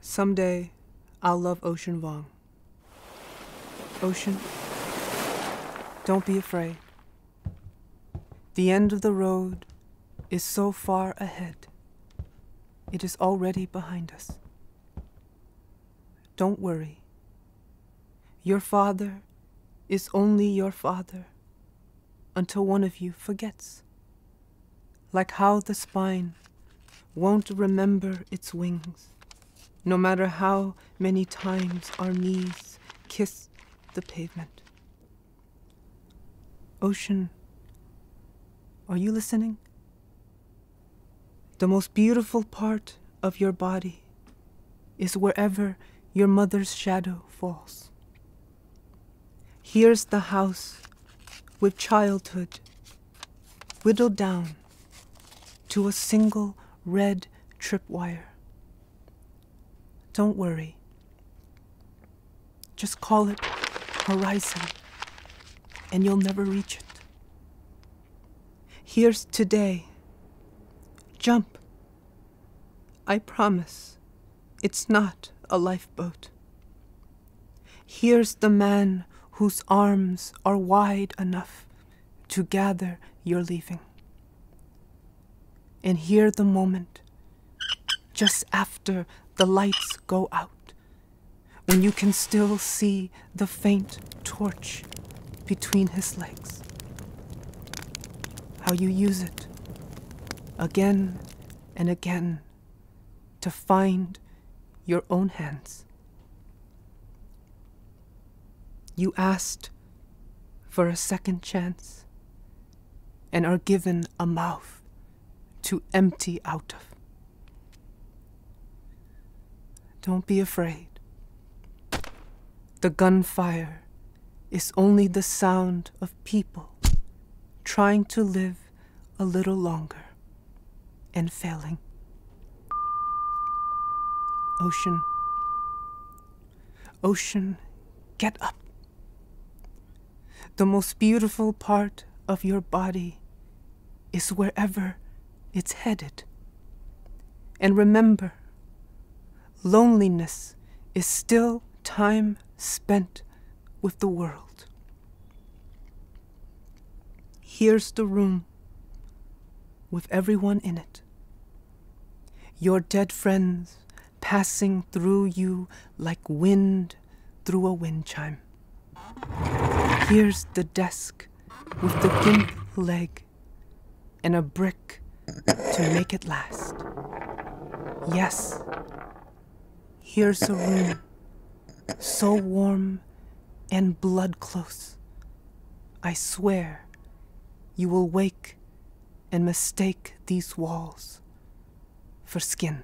Someday, I'll love Ocean Vuong. Ocean, don't be afraid. The end of the road is so far ahead. It is already behind us. Don't worry. Your father is only your father until one of you forgets. Like how the spine won't remember its wings, no matter how many times our knees kiss the pavement. Ocean, are you listening? The most beautiful part of your body is wherever your mother's shadow falls. Here's the house with childhood whittled down to a single red tripwire. Don't worry. Just call it horizon, and you'll never reach it. Here's today. Jump. I promise it's not a lifeboat. Here's the man whose arms are wide enough to gather your leaving. And here the moment just after the lights go out, when you can still see the faint torch between his legs. How you use it again and again to find your own hands. You asked for a second chance and are given a mouth to empty out of. Don't be afraid. The gunfire is only the sound of people trying to live a little longer and failing. Ocean, ocean, get up. The most beautiful part of your body is wherever it's headed. And remember, loneliness is still time spent with the world. Here's the room with everyone in it. Your dead friends passing through you like wind through a wind chime. Here's the desk with the gimp leg and a brick to make it last. Yes, here's a room so warm and blood close. I swear you will wake and mistake these walls for skin.